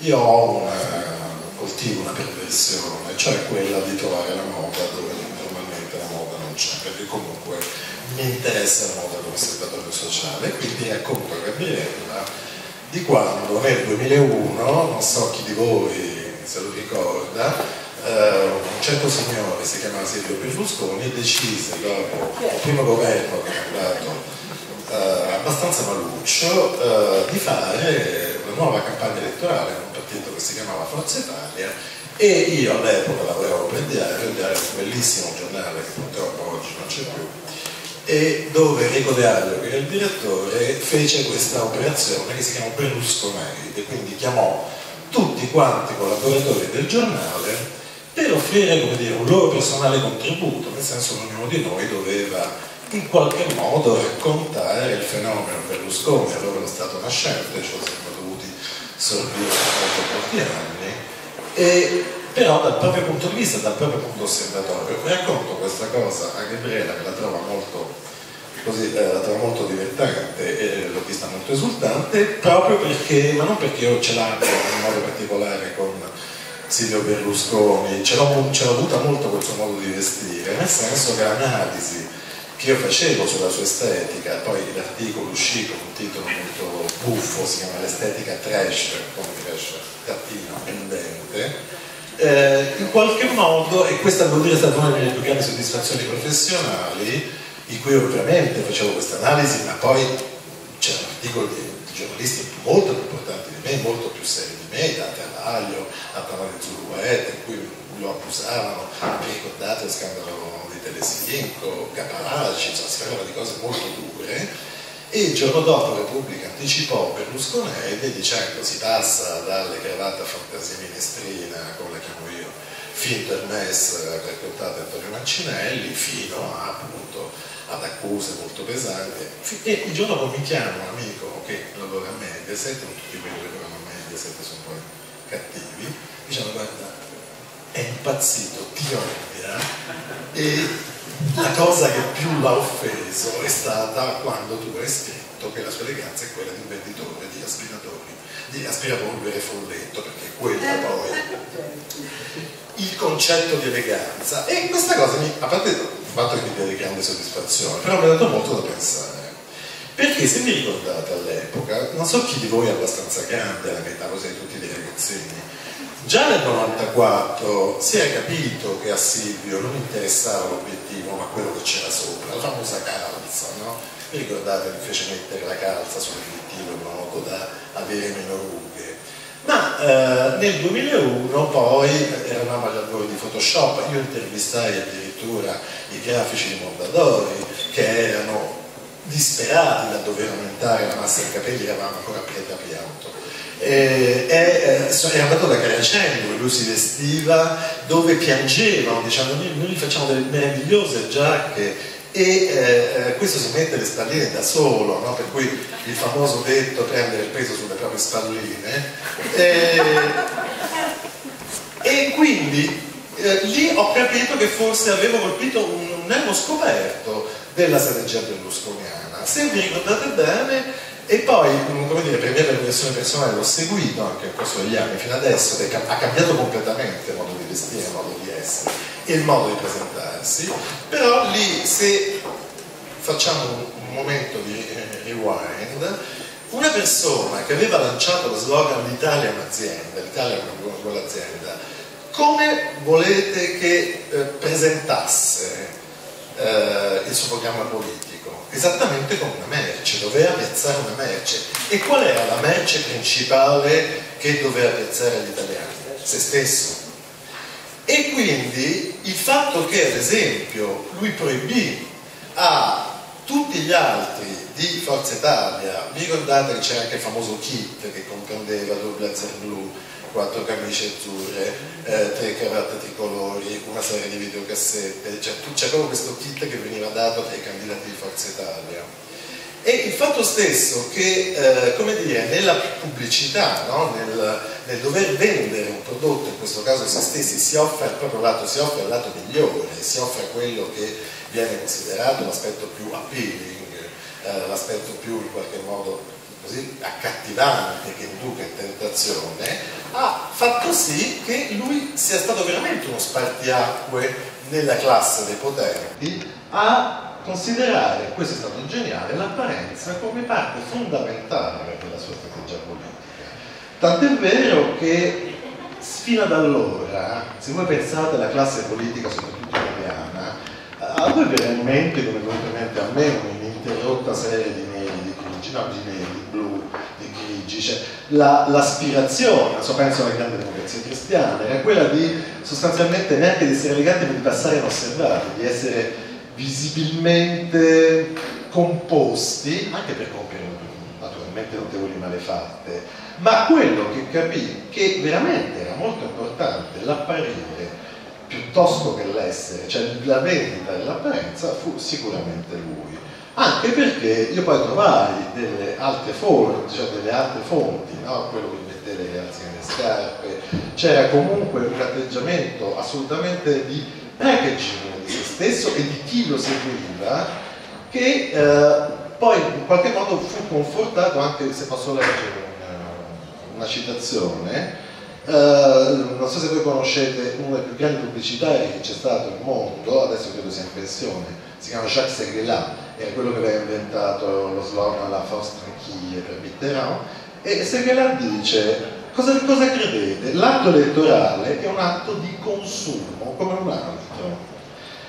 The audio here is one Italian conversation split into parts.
io ho una, coltivo una perversione, cioè quella di trovare la moda dove normalmente la moda non c'è, perché comunque mi interessa la moda come osservatorio sociale, quindi racconto a Gabriella di quando nel 2001, non so chi di voi se lo ricorda, eh, un certo signore, si chiamava Silvio Berlusconi, decise dopo il primo governo che è andato eh, abbastanza maluccio eh, di fare una nuova campagna elettorale in un partito che si chiamava Forza Italia e io all'epoca lavoravo per Diario, Diario è un bellissimo giornale che purtroppo oggi non c'è più e dove Enrico Diario, che era il direttore, fece questa operazione che si chiama Berlusconeri e quindi chiamò tutti quanti i collaboratori del giornale per offrire dire, un loro personale contributo, nel senso che ognuno di noi doveva in qualche modo raccontare il fenomeno Berlusconi, allora lo Stato nascente, cioè sorbire molto pochi anni, e, però dal proprio punto di vista, dal proprio punto osservatorio, racconto questa cosa a Gabriele che la trova molto, così, eh, la trova molto divertente e l'ho vista molto esultante, proprio perché, ma non perché io ce l'abbia in modo particolare con Silvio Berlusconi, ce l'ho, avuta molto quel suo modo di vestire, nel senso che l'analisi che io facevo sulla sua estetica, poi l'articolo uscì con un titolo molto buffo, si chiama l'estetica trash, come trash, catino, pendente, eh, in qualche modo, e questa devo dire è stata una delle più grandi soddisfazioni professionali, in cui ovviamente facevo questa analisi, ma poi c'erano articoli di giornalisti molto più importanti di me, molto più seri di me, da Travaglio, a parlare di Zuluete, in cui lo accusavano, vi ricordate lo scandalo di Telesinco, Caparaci, insomma si parlava di cose molto dure, e il giorno dopo Repubblica anticipò Berlusconelli dicendo si passa dalle cravatte a fantasia minestrina, come la chiamo io, finto Hermes raccontate Antonio Mancinelli, fino a, appunto ad accuse molto pesanti. E il giorno dopo mi chiama un amico che lavora a Mediaset, tutti quelli che lavorano a Mediaset sono poi cattivi, dicendo guarda, è impazzito, ti odia e la cosa che più l'ha offeso è stata quando tu hai scritto che la sua eleganza è quella di un venditore di aspiratori, di aspirapolvere folletto, perché quella eh, poi il concetto di eleganza. E questa cosa mi, a parte il fatto che mi dia di grande soddisfazione, però mi ha dato molto da pensare. Perché se vi ricordate all'epoca, non so chi di voi è abbastanza grande, la metà, così tutti dei ragazzini, già nel 94 si è capito che a Silvio non interessava l'obiettivo, ma quello che c'era sopra, la famosa calza, no? Vi ricordate che fece mettere la calza sull'obiettivo in modo da avere meno rughe? Ma eh, nel 2001 poi eravamo agli albori di Photoshop, io intervistai addirittura i grafici di Mondadori che erano disperati da dover aumentare la massa dei capelli, eravamo ancora a Pietra Piauto. E, e, eh, è andato da Caracendo, lui si vestiva dove piangevano, dicendo noi, noi gli facciamo delle meravigliose giacche e eh, questo si mette le spalline da solo, no? per cui il famoso detto prendere il peso sulle proprie spalline. E, e quindi eh, lì ho capito che forse avevo colpito un, un nervo scoperto della strategia berlusconiana. Se vi ricordate bene, e poi, come dire, per mia valutazione personale l'ho seguito anche nel corso degli anni fino adesso, perché ha cambiato completamente il modo di vestire, il modo di essere e il modo di presentarsi, però lì se facciamo un momento di eh, rewind, una persona che aveva lanciato lo slogan l'Italia è un'azienda, l'Italia è una buona azienda, come volete che eh, presentasse eh, il suo programma politico, esattamente come una merce, doveva piazzare una merce. E qual era la merce principale che doveva piazzare agli italiani? Se stesso. E quindi il fatto che, ad esempio, lui proibì a tutti gli altri di Forza Italia, vi ricordate che c'era anche il famoso kit che comprendeva due blazer blu, quattro camicie azzurre, eh, tre cravatte tricolori, una serie di videocassette, cioè, c'è proprio questo kit che veniva dato ai candidati di Forza Italia. E il fatto stesso che, eh, come dire, nella pubblicità, no? nel, nel, dover vendere un prodotto, in questo caso se stessi, si offre al proprio lato, si offre al lato migliore, si offre quello che viene considerato l'aspetto più appealing, eh, l'aspetto più in qualche modo così accattivante che induca in tentazione, ha fatto sì che lui sia stato veramente uno spartiacque nella classe dei potenti a considerare, questo è stato geniale, l'apparenza come parte fondamentale della sua strategia politica. Tant'è vero che fino ad allora, se voi pensate alla classe politica, soprattutto a voi viene in mente, come venuto in mente a me, un'ininterrotta serie di neri, di grigi, no, di neri, di blu, di grigi, cioè l'aspirazione, so, penso alla grande democrazia cristiana, era quella di sostanzialmente neanche di essere eleganti ma di passare inosservati, di essere visibilmente composti, anche per compiere naturalmente notevoli malefatte, ma quello che capì che veramente era molto importante l'apparire piuttosto che l'essere, cioè la vendita dell'apparenza fu sicuramente lui. Anche perché io poi trovai delle altre fonti, cioè delle altre fonti, no? quello che metteva le ragazze nelle scarpe, c'era comunque un atteggiamento assolutamente di packaging di se stesso e di chi lo seguiva che eh, poi in qualche modo fu confortato anche se posso leggere una, una citazione Uh, non so se voi conoscete uno dei più grandi pubblicitari che c'è stato nel mondo, adesso credo sia in pensione, si chiama Jacques Seguela, è quello che aveva inventato lo slogan La force tranquille per Mitterrand, e Seguela dice, cosa, cosa credete? L'atto elettorale è un atto di consumo come un altro,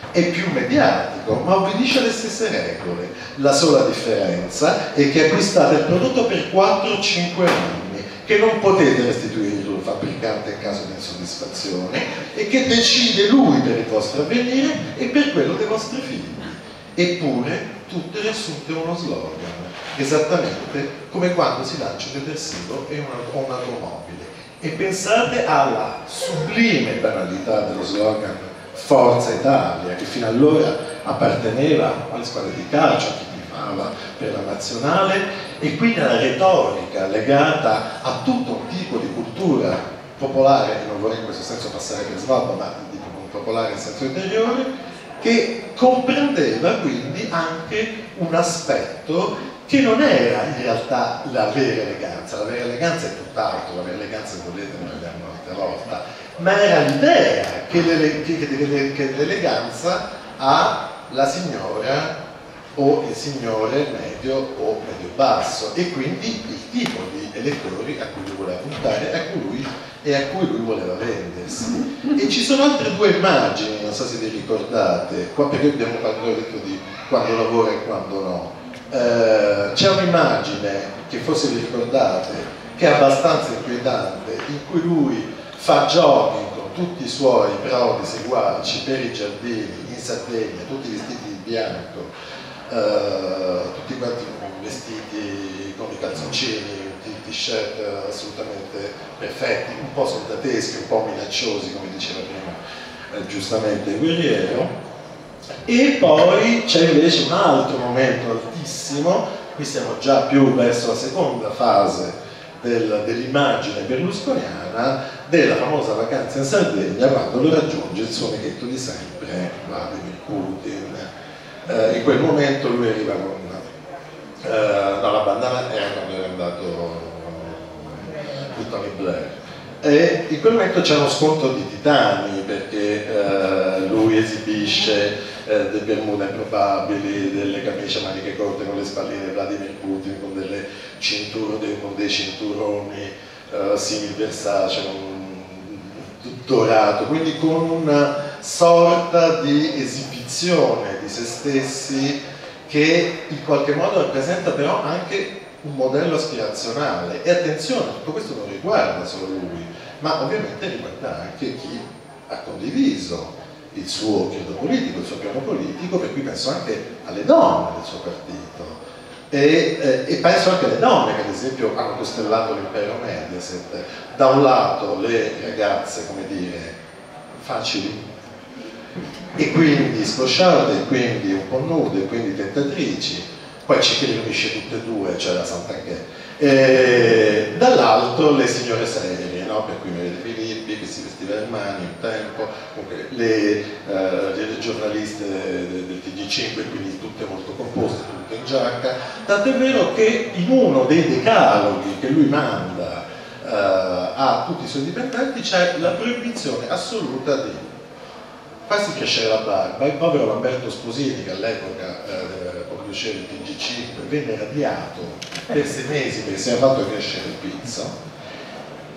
è più mediatico, ma obbedisce alle stesse regole. La sola differenza è che acquistate il prodotto per 4-5 anni, che non potete restituire fabbricante in caso di insoddisfazione e che decide lui per il vostro avvenire e per quello dei vostri figli. Eppure tutte riassunte uno slogan, esattamente come quando si lancia un detersivo o un'automobile. E pensate alla sublime banalità dello slogan Forza Italia, che fino allora apparteneva alle squadre di calcio, a chi tifava per la nazionale, e quindi alla retorica legata a tutto un tipo di cultura popolare, non vorrei in questo senso passare per snob, ma di popolare in senso interiore, che comprendeva quindi anche un aspetto che non era in realtà la vera eleganza, la vera eleganza è tutt'altro, la vera eleganza volete ne parliamo un'altra volta, ma era l'idea che l'eleganza ha la signora o il signore medio o medio-basso e quindi il tipo di elettori a cui lui voleva puntare a cui e a cui lui voleva vendersi. E ci sono altre due immagini, non so se vi ricordate, qua perché abbiamo parlato di quando lavora e quando no. Eh, C'è un'immagine che forse vi ricordate, che è abbastanza inquietante, in cui lui fa jogging con tutti i suoi prodi seguaci per i giardini in Sardegna, tutti vestiti di bianco, eh, tutti quanti vestiti con i calzoncini, t-shirt eh, assolutamente perfetti, un po' soldateschi, un po' minacciosi come diceva prima eh, giustamente guerriero. E poi c'è invece un altro momento altissimo, qui siamo già più verso la seconda fase del, dell'immagine berlusconiana della famosa vacanza in Sardegna quando lo raggiunge il suo amichetto di sempre, Vladimir Putin eh, in quel momento lui arriva con eh, no, la bandana quando era andato con Tony Blair. E in quel momento c'è uno scontro di titani perché eh, lui esibisce eh, delle bermude improbabili, delle camicie maniche corte con le spalline Vladimir Putin con cinture, con dei cinturoni eh, simili Versace con dorato, quindi con una sorta di esibizione di se stessi che in qualche modo rappresenta però anche un modello aspirazionale. E attenzione, tutto questo non riguarda solo lui, ma ovviamente riguarda anche chi ha condiviso il suo credo politico, il suo piano politico, per cui penso anche alle donne del suo partito. E, eh, e, penso anche alle donne che ad esempio hanno costellato l'impero Mediaset. Da un lato le ragazze come dire facili e quindi scosciate e quindi un po' nude e quindi tentatrici. Poi ci riunisce tutte e due cioè la Sant'Anché e dall'altro le signore serie no? per cui Maria De Filippi che si vestiva Armani un tempo, comunque le, uh, le giornaliste del, del TG5, quindi tutte molto composte, tutte in giacca, tant'è vero che in uno dei decaloghi che lui manda uh, a tutti i suoi dipendenti c'è la proibizione assoluta di farsi crescere la barba. Il povero Lamberto Sposini, che all'epoca eh, conduceva il TG5, venne radiato per sei mesi perché si era fatto crescere il pizzo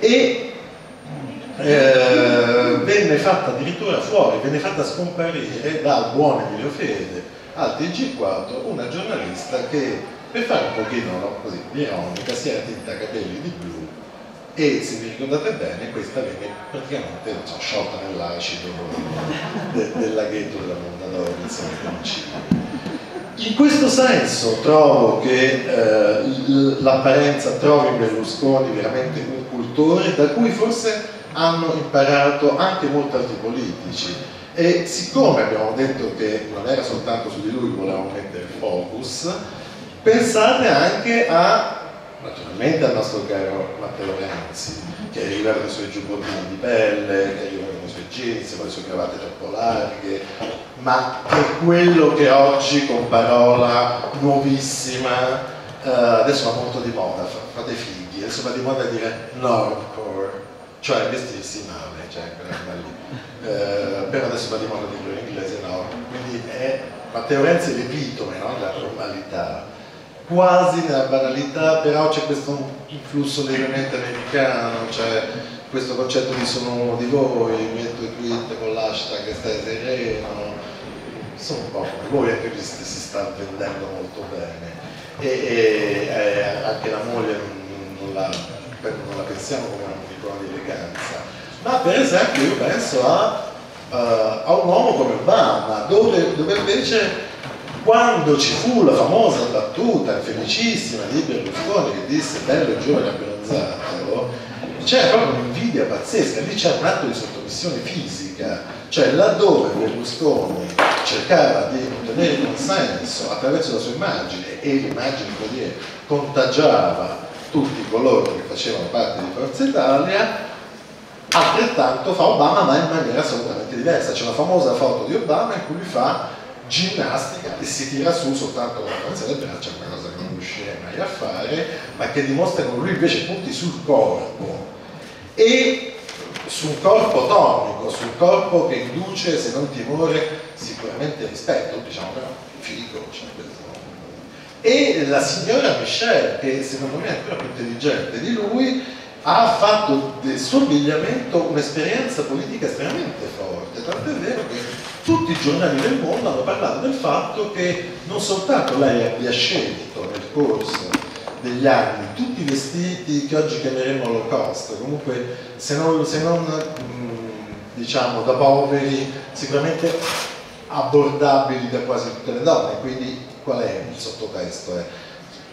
e eh, venne fatta addirittura fuori, venne fatta scomparire dal buon Emilio Fede al TG4 una giornalista che per fare un pochino no, così, ironica si era tinta capelli di blu e se vi ricordate bene questa venne praticamente so, sciolta nell'acido de, del laghetto della Mondadori insieme in questo senso trovo che eh, l'apparenza trovi Berlusconi veramente un cultore da cui forse hanno imparato anche molti altri politici. E siccome abbiamo detto che non era soltanto su di lui che volevamo mettere focus pensate anche a naturalmente al nostro caro Matteo Renzi che arriva con i suoi giubbottini di pelle che arriva con i suoi jeans con le sue cravatte troppo larghe. Ma è quello che oggi con parola nuovissima eh, adesso va molto di moda fate figli adesso va di moda dire normcore cioè vestirsi male cioè eh, però adesso va di moda dirlo in inglese no? Quindi è Matteo Renzi l'epitome no? della normalità quasi nella banalità, però c'è questo influsso leggermente americano, cioè questo concetto di sono uno di voi, metto i tweet con l'hashtag stai sereno, sono un po' come voi, anche lui si sta vendendo molto bene. E, e eh, anche la moglie non, non, la, non, la, pensiamo come un'icona di eleganza, ma per esempio io penso a, uh, a un uomo come Obama, dove, dove invece quando ci fu la famosa battuta felicissima di Berlusconi che disse bello giovane abbronzato, c'era proprio un'invidia pazzesca, lì c'era un atto di sottomissione fisica, cioè laddove Berlusconi cercava di ottenere consenso attraverso la sua immagine e l'immagine dire, contagiava tutti coloro che facevano parte di Forza Italia, altrettanto fa Obama ma in maniera assolutamente diversa. C'è una famosa foto di Obama in cui fa ginnastica e si tira su soltanto con la forza delle braccia, una cosa che non riuscirei mai a fare, ma che dimostra che lui invece punti sul corpo e su un corpo tonico, sul corpo che induce, se non timore, sicuramente rispetto, diciamo però figo, cioè questo. E la signora Michelle, che secondo me è ancora più intelligente di lui, ha fatto del suo abbigliamento un'esperienza politica estremamente forte, tanto è vero che tutti i giornali del mondo hanno parlato del fatto che non soltanto lei abbia scelto nel corso degli anni tutti i vestiti che oggi chiameremo low cost, comunque se non, se non diciamo da poveri, sicuramente abbordabili da quasi tutte le donne, quindi qual è il sottotesto? Eh?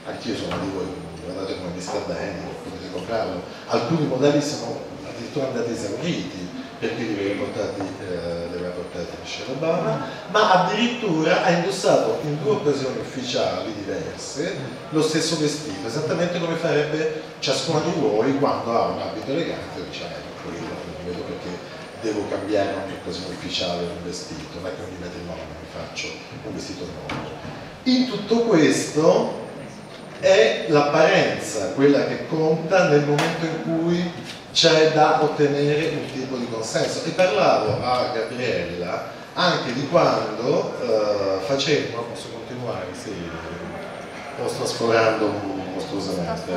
Anch'io sono di voi, guardate come mi sta bene, potete comprarlo. Alcuni modelli sono addirittura andati esauriti, perché li aveva portati, eh, li Michelle Obama, ma addirittura ha indossato in due occasioni ufficiali diverse lo stesso vestito, esattamente come farebbe ciascuno di voi quando ha un abito elegante e dice eh, quello non vedo perché devo cambiare ogni occasione ufficiale un vestito, ma che ogni matrimonio mi faccio un vestito nuovo. In tutto questo è l'apparenza quella che conta nel momento in cui c'è da ottenere un tipo di consenso. E parlavo a Gabriella anche di quando eh, facevano, posso continuare? Sì, lo sto sforando mostruosamente.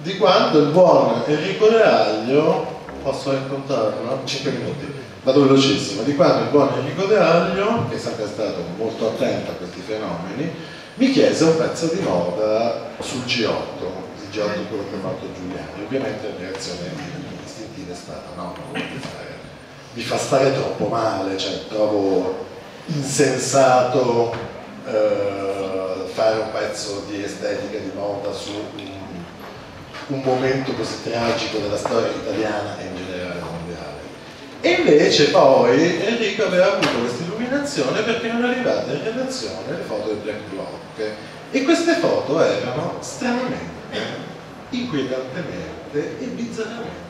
Di quando il buon Enrico Reaglio, posso raccontarlo? 5 minuti, vado velocissimo, di quando il buon Enrico De Aglio, che è sempre stato molto attento a questi fenomeni, mi chiese un pezzo di moda sul G8 Giorgio quello che ha fatto Giuliani. Ovviamente la reazione istintiva è stata no, fare, mi fa stare troppo male, cioè trovo insensato eh, fare un pezzo di estetica di moda su un, un momento così tragico della storia italiana e in generale mondiale. E invece poi Enrico aveva avuto questa illuminazione perché non arrivate in redazione le foto del Black Bloc e queste foto erano stranamente inquietantemente e bizzarramente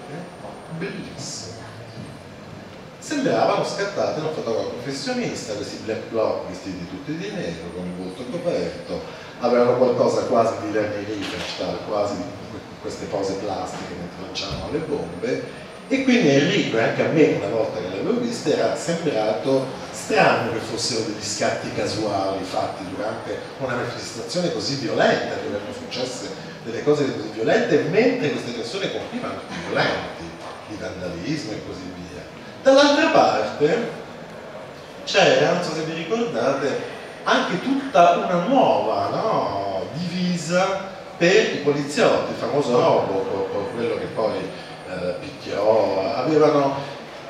bellissimo. Sembravano scattati da un fotografo professionista, questi black block vestiti tutti di nero, con il volto coperto, avevano qualcosa quasi di Lenny Riefenstahl, quasi di queste pose plastiche mentre lanciavano le bombe, e quindi Enrico, e anche a me una volta che l'avevo vista, era sembrato strano che fossero degli scatti casuali fatti durante una manifestazione così violenta, dove erano successe delle cose così violente, mentre queste persone compivano atti violenti, di vandalismo e così via. Dall'altra parte c'era, non so se vi ricordate, anche tutta una nuova no, divisa per i poliziotti, il famoso Robocop, quello che poi eh, picchiò, avevano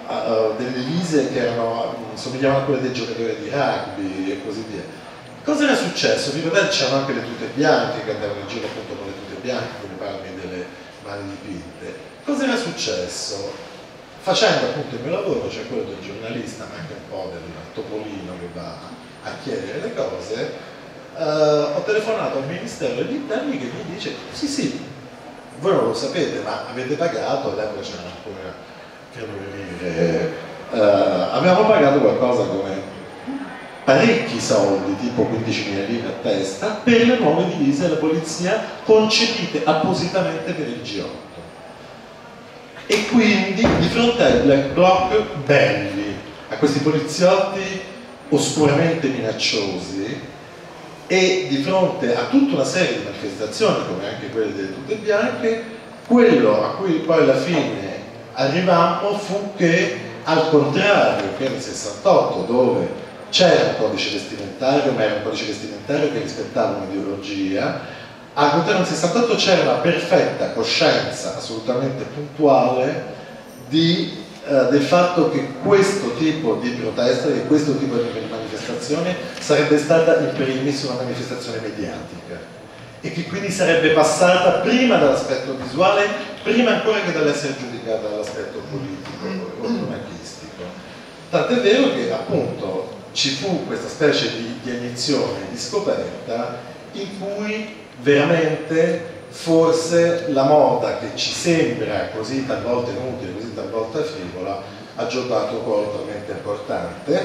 uh, delle divise che erano, somigliavano a quelle dei giocatori di rugby e così via. Cosa era successo? Vi ricordate c'erano anche le tute bianche che andavano in giro appunto con le bianche, come parli delle mani dipinte. Cosa era successo? Facendo appunto il mio lavoro, cioè quello del giornalista, ma anche un po' del topolino che va a chiedere le cose, eh, ho telefonato al Ministero degli Interni che mi dice sì sì, voi non lo sapete, ma avete pagato, all'epoca c'erano ancora, che dire, eh, abbiamo pagato qualcosa come parecchi soldi, tipo 15.000 lire a testa, per le nuove divise della polizia concepite appositamente per il G8 e quindi di fronte ai black bloc belli, a questi poliziotti oscuramente minacciosi e di fronte a tutta una serie di manifestazioni come anche quelle delle tute bianche, quello a cui poi alla fine arrivammo fu che al contrario che nel 68 dove c'era un codice vestimentario ma era un codice vestimentario che rispettava un'ideologia al contrario nel 68 c'era una perfetta coscienza assolutamente puntuale di, eh, del fatto che questo tipo di protesta, che questo tipo di manifestazione sarebbe stata in primis una manifestazione mediatica e che quindi sarebbe passata prima dall'aspetto visuale, prima ancora che dall'essere giudicata dall'aspetto politico o anarchistico. Tant'è vero che appunto ci fu questa specie di, di iniezione, di scoperta in cui veramente forse la moda che ci sembra così talvolta inutile, così talvolta frivola, ha giocato un ruolo talmente importante,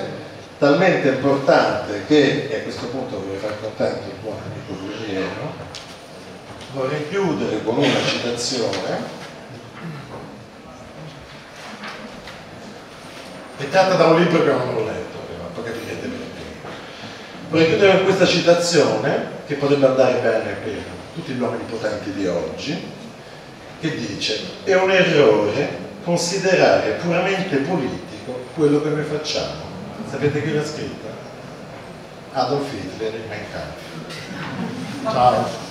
talmente importante che, e a questo punto vorrei far contento il buon amico Guerriero, vorrei chiudere con una citazione è tratta da un libro che non ho letto. Vorrei chiudere con questa citazione che potrebbe andare bene per tutti gli uomini potenti di oggi, che dice è un errore considerare puramente politico quello che noi facciamo. Sapete chi l'ha scritta? Adolf Hitler in Mein. Ciao.